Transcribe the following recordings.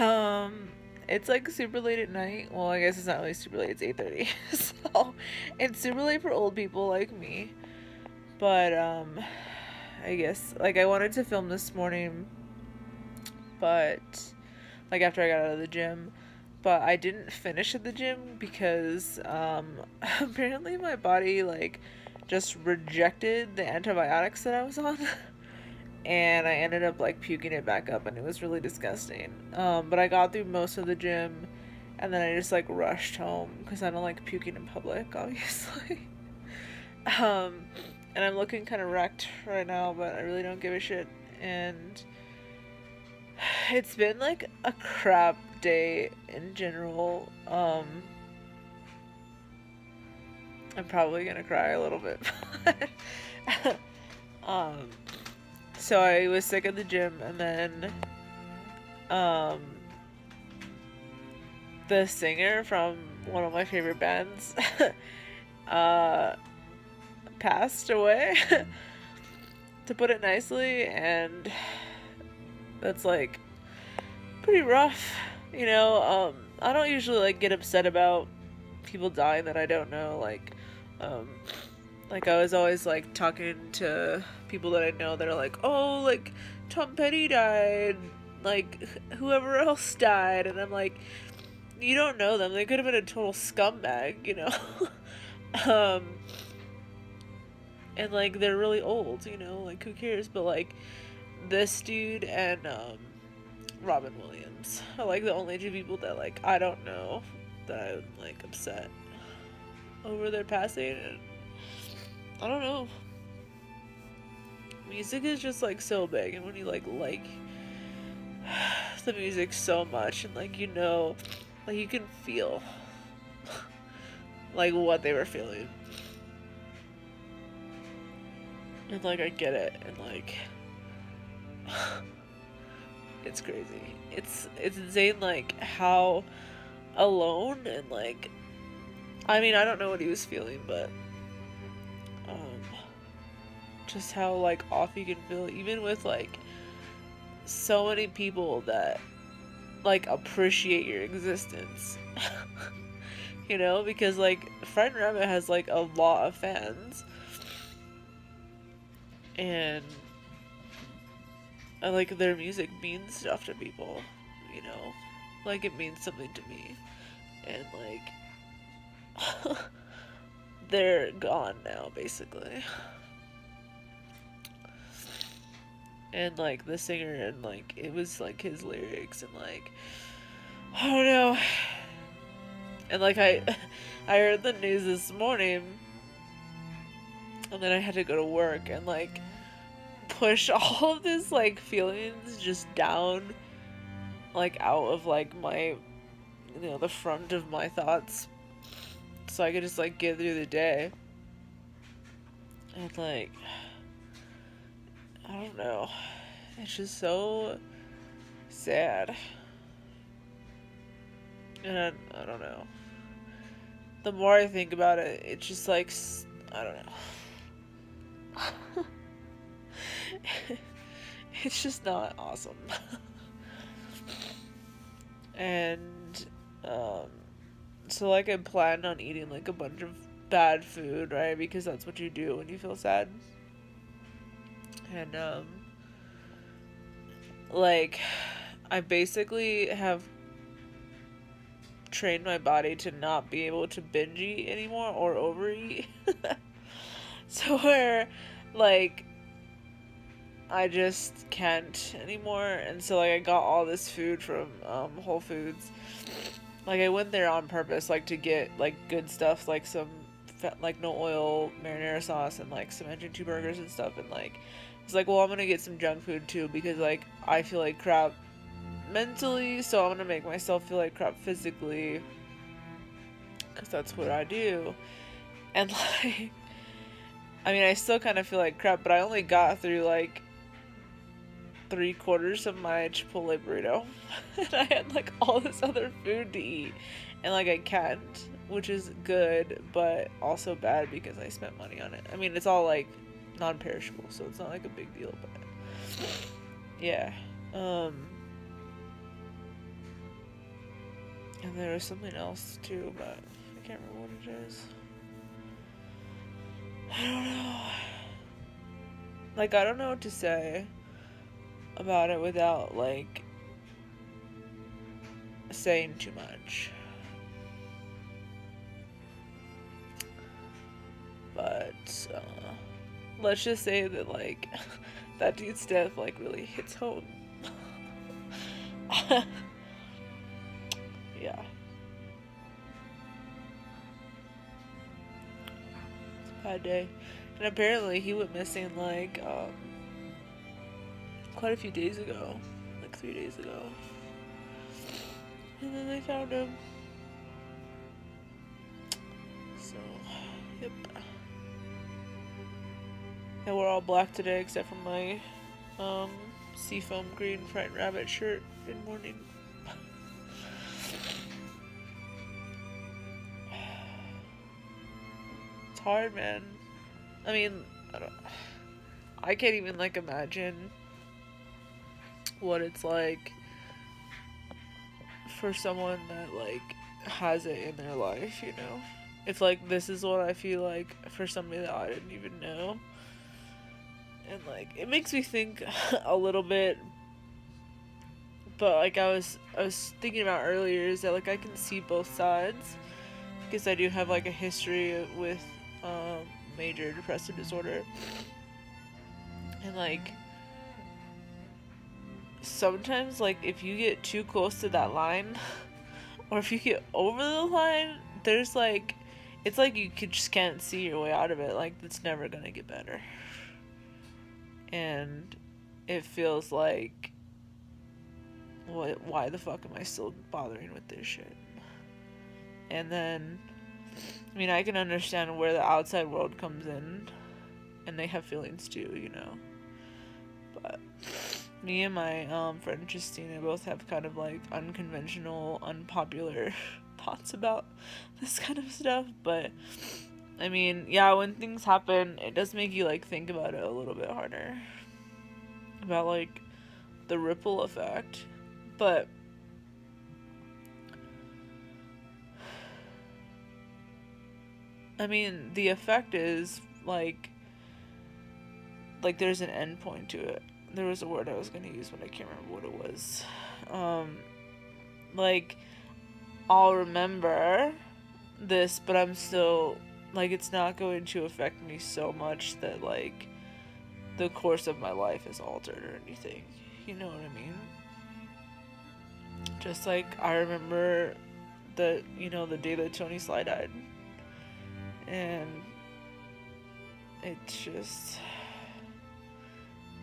Um, it's like super late at night. Well, I guess it's not really super late. It's eight thirty, so it's super late for old people like me. But um, I guess like I wanted to film this morning, but like after I got out of the gym, but I didn't finish at the gym because um apparently my body like just rejected the antibiotics that I was on. and I ended up like puking it back up and it was really disgusting. Um, but I got through most of the gym and then I just like rushed home because I don't like puking in public, obviously. um, and I'm looking kind of wrecked right now, but I really don't give a shit. And it's been like a crap day in general. Um, I'm probably gonna cry a little bit. um, so I was sick at the gym, and then um, the singer from one of my favorite bands uh, passed away, to put it nicely, and that's like pretty rough. You know, um, I don't usually like get upset about people dying that I don't know. Like, um, like I was always like talking to people that I know that are like, oh, like Tom Petty died, like whoever else died, and I'm like, you don't know them. They could have been a total scumbag, you know. um, and like they're really old, you know. Like who cares? But like this dude and um, Robin Williams are like the only two people that like I don't know that I'm like upset over their passing. And I don't know. Music is just like so big and when you like like the music so much and like you know like you can feel like what they were feeling. And like I get it and like it's crazy. It's it's insane like how alone and like I mean I don't know what he was feeling but just how like off you can feel even with like so many people that like appreciate your existence. you know, because like Frightened Rabbit has like a lot of fans. And I like their music means stuff to people, you know. Like it means something to me. And like they're gone now basically. And like the singer and like it was like his lyrics and like I don't know. And like I I heard the news this morning and then I had to go to work and like push all of this like feelings just down like out of like my you know the front of my thoughts so I could just like get through the day. And like I don't know. It's just so sad. And I, don't know. The more I think about it, it's just like, I don't know. it's just not awesome. and, um, so like I planned on eating like a bunch of bad food, right? Because that's what you do when you feel sad and um like I basically have trained my body to not be able to binge eat anymore or overeat. so where like I just can't anymore and so like I got all this food from um Whole Foods. Like I went there on purpose like to get like good stuff like some like no oil marinara sauce and like some engine two burgers and stuff and like it's like, well, I'm gonna get some junk food too because like I feel like crap mentally, so I'm gonna make myself feel like crap physically because that's what I do. And like, I mean, I still kind of feel like crap, but I only got through like three quarters of my Chipotle burrito, and I had like all this other food to eat, and like I can't, which is good, but also bad because I spent money on it. I mean, it's all like non-perishable, so it's not like a big deal. But yeah, Um, and there was something else too, but I can't remember what it is. I don't know. Like, I don't know what to say about it without, like, saying too much. Uh, let's just say that, like, that dude's death, like, really hits home. yeah. It's a bad day. And apparently he went missing, like, um, quite a few days ago. Like, three days ago. And then they found him. So, yep. And we're all black today except for my um, seafoam green frightened rabbit shirt in mourning. it's hard, man. I mean, I don't. I can't even like imagine what it's like for someone that like has it in their life, you know? If like this is what I feel like for somebody that I didn't even know. And like it makes me think a little bit but like I was I was thinking about earlier is that like I can see both sides because I do have like a history with um, major depressive disorder. And like sometimes like if you get too close to that line or if you get over the line there's like it's like you just can't see your way out of it. Like it's never gonna get better and it feels like what why the fuck am i still bothering with this shit and then i mean i can understand where the outside world comes in and they have feelings too you know but me and my um, friend Justina both have kind of like unconventional, unpopular thoughts about this kind of stuff. But I mean, yeah, when things happen, it does make you like think about it a little bit harder about like the ripple effect. But I mean, the effect is like like there's an end point to it there was a word I was gonna use, but I can't remember what it was. Um, like, I'll remember this, but I'm still like it's not going to affect me so much that like the course of my life is altered or anything. You know what I mean? Just like I remember the you know the day that Tony Sly died, and it's just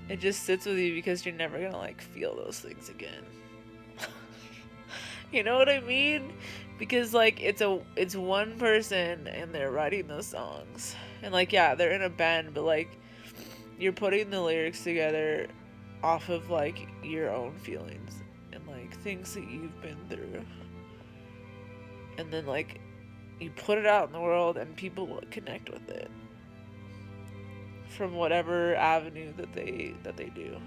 it just sits with you because you're never gonna like feel those things again. you know what I mean? Because like it's a it's one person and they're writing those songs. And like yeah, they're in a band, but like you're putting the lyrics together off of like your own feelings and like things that you've been through. And then like you put it out in the world and people will connect with it from whatever avenue that they that they do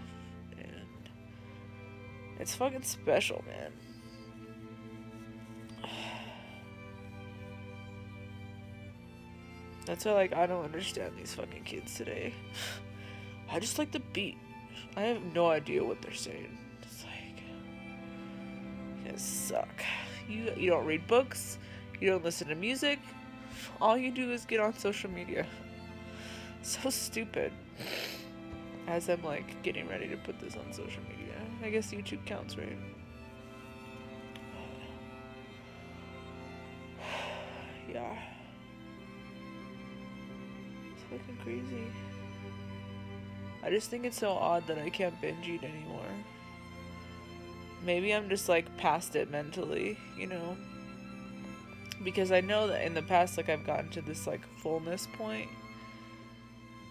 and it's fucking special man that's why like i don't understand these fucking kids today i just like the beat i have no idea what they're saying it's like you suck you you don't read books you don't listen to music all you do is get on social media so stupid. As I'm like getting ready to put this on social media. I guess YouTube counts, right? yeah. Fucking crazy. I just think it's so odd that I can't binge eat anymore. Maybe I'm just like past it mentally, you know? Because I know that in the past, like, I've gotten to this like fullness point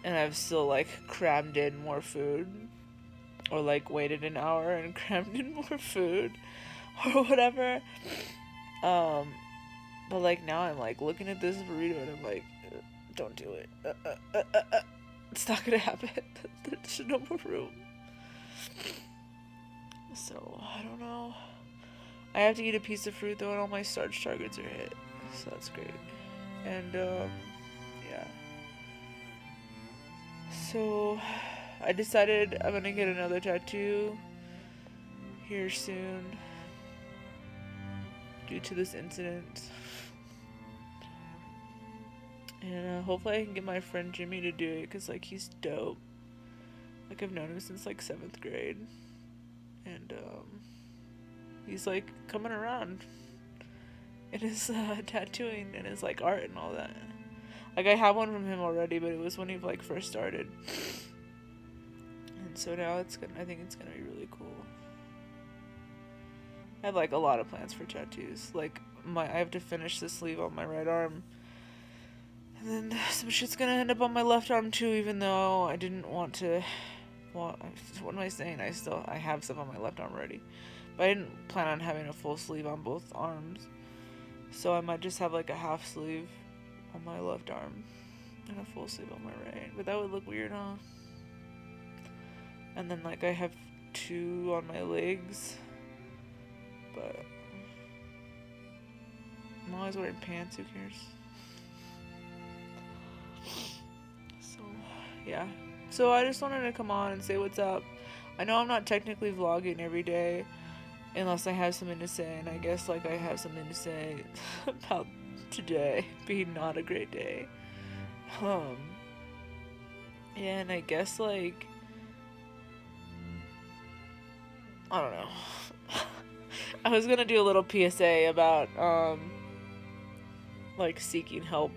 and I've still like crammed in more food or like waited an hour and crammed in more food or whatever. Um, but like now I'm like looking at this burrito and I'm like, don't do it. Uh, uh, uh, uh, uh. it's not gonna happen. There's no more room. So, I don't know. I have to eat a piece of fruit though, and all my starch targets are hit. So that's great. And, um, yeah. So, I decided I'm gonna get another tattoo here soon due to this incident. And uh, hopefully I can get my friend Jimmy to do it because, like, he's dope. Like, I've known him since, like, 7th grade. And, um, he's, like, coming around in his uh, tattooing and his, like, art and all that. Like, I have one from him already, but it was when he, like, first started. And so now it's gonna, I think it's gonna be really cool. I have, like, a lot of plans for tattoos. Like, my, I have to finish the sleeve on my right arm and then some shit's gonna end up on my left arm too, even though I didn't want to. Well, what am I saying? I still I have stuff on my left arm already, but I didn't plan on having a full sleeve on both arms, so I might just have like a half sleeve on my left arm and a full sleeve on my right. But that would look weird, huh? And then like I have two on my legs, but I'm always wearing pants. Who cares? Yeah. So I just wanted to come on and say what's up. I know I'm not technically vlogging every day unless I have something to say, and I guess like I have something to say about today being not a great day. Um, yeah, and I guess like I don't know. I was gonna do a little PSA about um like seeking help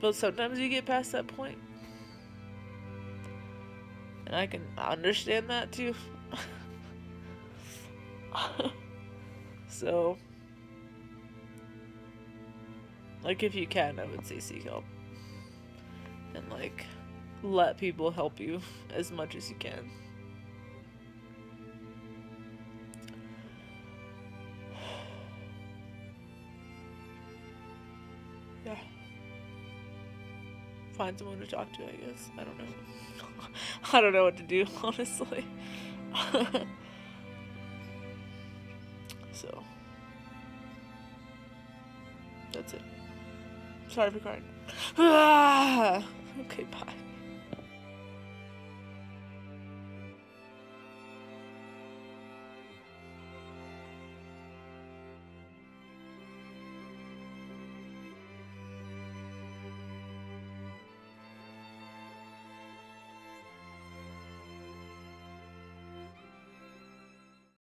But sometimes you get past that point. And I can understand that too. so, like, if you can, I would say seek help. And, like, let people help you as much as you can. Find someone to talk to, I guess. I don't know. I don't know what to do, honestly. so, that's it. Sorry for crying. okay, bye.